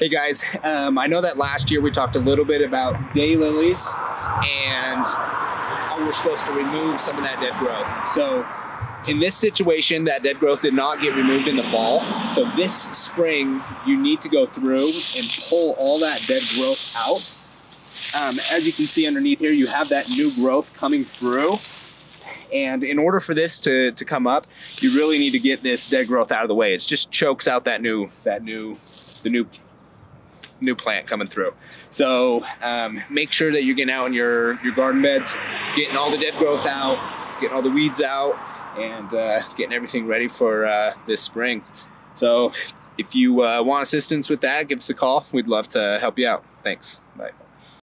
Hey guys, um, I know that last year we talked a little bit about daylilies and how we're supposed to remove some of that dead growth. So in this situation, that dead growth did not get removed in the fall. So this spring, you need to go through and pull all that dead growth out. Um, as you can see underneath here, you have that new growth coming through. And in order for this to, to come up, you really need to get this dead growth out of the way. It just chokes out that new, that new, the new, new plant coming through. So um, make sure that you're getting out in your, your garden beds, getting all the dead growth out, getting all the weeds out, and uh, getting everything ready for uh, this spring. So if you uh, want assistance with that, give us a call. We'd love to help you out. Thanks. Bye.